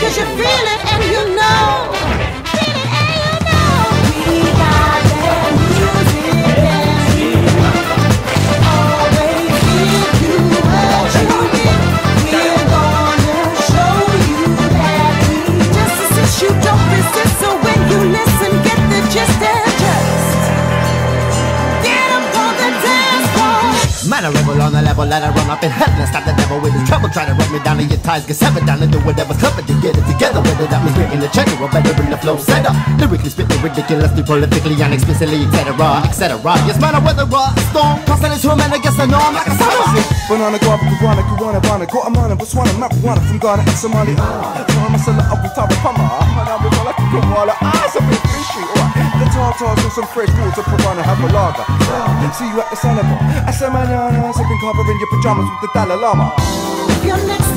Cause you feel it and you know. Man, I rebel on the level that I run up in heaven and stop the devil with his trouble. Try to run me down to your ties, get severed down and do whatever's clever to get it together. Whether that means breaking the cheddar or better in the flow setter. Lyrically spitting ridiculously, politically and explicitly, etc. etc. Yes, man, I weather a storm. Constantly to a man against the norm like a summer. Banana guava, guana, guana, bana, Guatemala, Botswana, marijuana from Ghana and Somalia. Ah, Mama Sala, Abu Taba, Pama, Mana, River, like a koala. Ah, tartars with some fresh water, piranha, have a lager. See you at the cinema. I say, manana, sipping cover in your pajamas with the Dalai Lama.